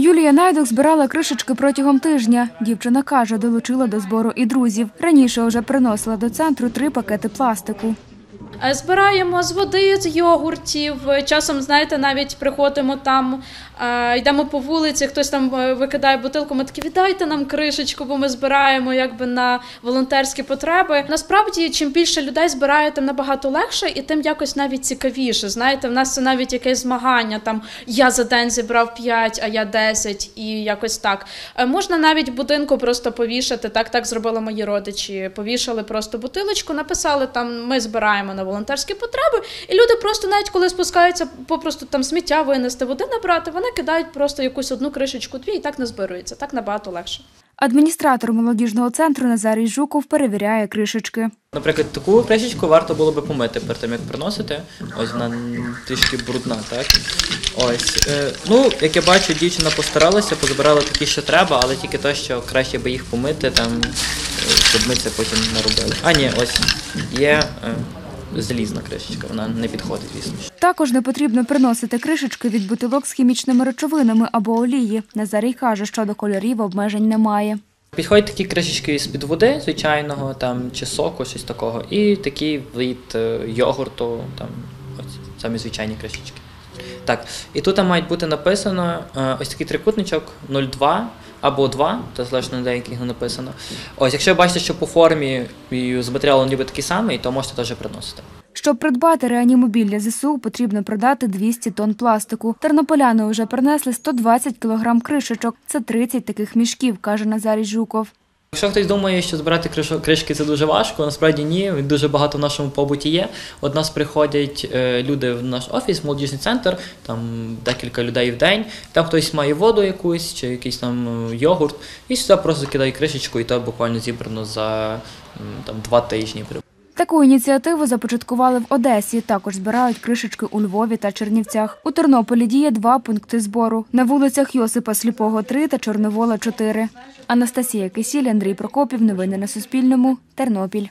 Юлія Найдук збирала кришечки протягом тижня. Дівчина каже, долучила до збору і друзів. Раніше вже приносила до центру три пакети пластику. Е, Збираємо з води, з йогуртів. Часом, знаєте, навіть приходимо там, е, йдемо по вулиці, хтось там е, викидає бутилку. Ми такі віддайте нам кришечку, бо ми збираємо якби на волонтерські потреби. Насправді, чим більше людей збирає, тим набагато легше і тим якось навіть цікавіше. Знаєте, в нас це навіть якесь змагання. Там я за день зібрав 5, а я 10 і якось так. Е, Можна навіть будинку просто повішати. Так, так зробили мої родичі. Повішали просто бутилочку, написали там. Ми збираємо на волонтерські потреби, і люди просто навіть коли спускаються, попросту там сміття винести, води набрати, вони кидають просто якусь одну кришечку, дві і так не збирується. Так набагато легше. Адміністратор молодіжного центру Назарій Жуков перевіряє кришечки. Наприклад, таку кришечку варто було би помити перед тим, як приносити. Ось вона трішки брудна, так? Ось. Е, ну, як я бачу, дівчина постаралася, позабирала такі, що треба, але тільки те, що краще би їх помити, там, е, щоб ми це потім не робили. А ні, ось є е, залізна кришечка, вона не підходить, звісно. Також не потрібно приносити кришечки від бутилок з хімічними речовинами або олії. Назарій каже, що до кольорів обмежень немає. Підходять такі кришечки з-під води, звичайного, там, чи соку, щось такого, і такі від е, йогурту, там, ось самі звичайні кришечки. Так, і тут мають бути написано е, ось такий трикутничок 0,2 або 2, то залежно на деяких його написано. Ось, якщо ви бачите, що по формі з матеріалом ніби такий самий, то можете теж приносити. Щоб придбати реанімобіль для ЗСУ, потрібно продати 200 тонн пластику. Тернополяни вже принесли 120 кілограм кришечок. Це 30 таких мішків, каже Назарій Жуков. Якщо хтось думає, що збирати кришки це дуже важко, насправді ні, дуже багато в нашому побуті є. От нас приходять е, люди в наш офіс, молодіжний центр, там декілька людей в день. Там хтось має воду якусь чи якийсь там е, йогурт, і сюди просто кидає кришечку, і то буквально зібрано за там два тижні. Таку ініціативу започаткували в Одесі. Також збирають кришечки у Львові та Чернівцях. У Тернополі діє два пункти збору на вулицях Йосипа Сліпого 3 та Чорновола 4. Анастасія Кисіль, Андрій Прокопів. Новини на Суспільному. Тернопіль.